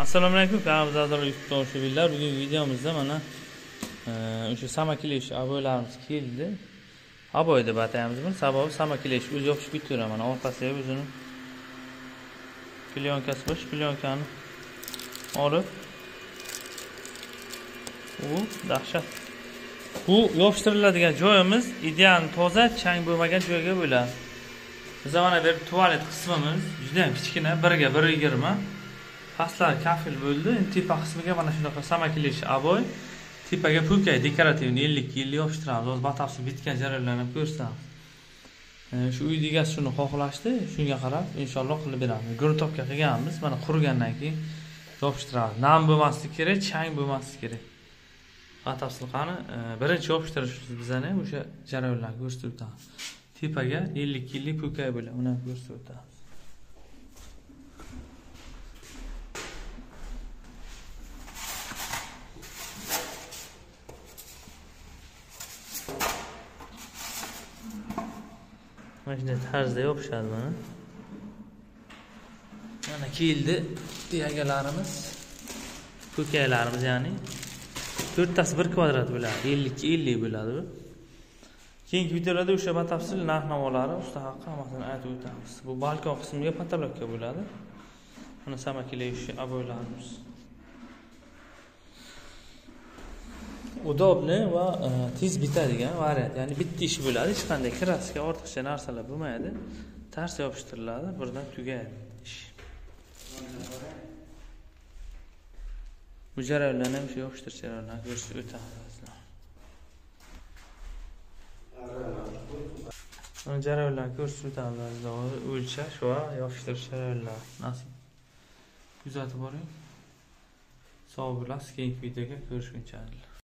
assalomu alaykum kanalimiz a'zolari youtube tomoshabinlar bugungi videomizda mana e, o'sha samakilish aboylarimiz keldi. Aboy deb ataymiz buni. Sababi samakilish o'zi yopishib ketaveradi mana orqasiga o'zini plyonkasi bor shu plyonkani olib. U dahshat. Bu yopishtiriladigan joyimiz ideal toza chang bo'lmagan joyga bo'ladi. Biza mana bu tualet qismimiz judayam kichkina birga bir yigirma. Pastlari kafil bo'ldi. Endi tepa qismiga mana shunaqa samakilish aboy. Tepaga pulkay dekorativniy ellik yillik yopishtiramiz hozir batafsil bitgan jarayonlarni ham ko'rsatamiz e, shu uyni egasi shuni xohlashdi. Shunga qarab inshaalloh qilib beramiz gruntовка qilganmiz. Mana qurigandan keyin yopishtiramiz. Nam bo'lmasligi kerak chang bo'lmasligi kerak. Batafsil qani? E, birinchi yopishtirish bizani o'sha jarayonlarni ko'rsatib o'tamiz. Tepaga ellik yillik pulkay bo'ladi. Uni ham ko'rsatib o'tamiz. Mana shunday tarzda yopishadi mana mana keldi yagalarimiz ko'kaylarimiz ya'ni to'rttasi bir kvadrat bo'ladi ellikka ellik bo'ladi bu. Keyingi videolarda o'sha batafsil narx navolari usta haqi hammasini aytib o'tamiz. Bu balkon qismiga patologka bo'ladi. Mana samakilish oboylarimiz udobni va e, tez bitadigan variant. Ya'ni bitta ish bo'ladi hech qanday kraska ortiqcha narsalar bo'lmaydi. Tars yopishtiriladi birdan tugaydi ish. Bu jarayonlarni ham shu yopishtirish jarayonlarini ko'rsatib o'tamiz sizlar jarayonlarni ko'rsatib o'tamiz hozir o'lchash va yopishtirish jarayonlari. Nasib. Kuzatib boring. Sog' bo'lasiz keyingi videoga ko'rishguncha.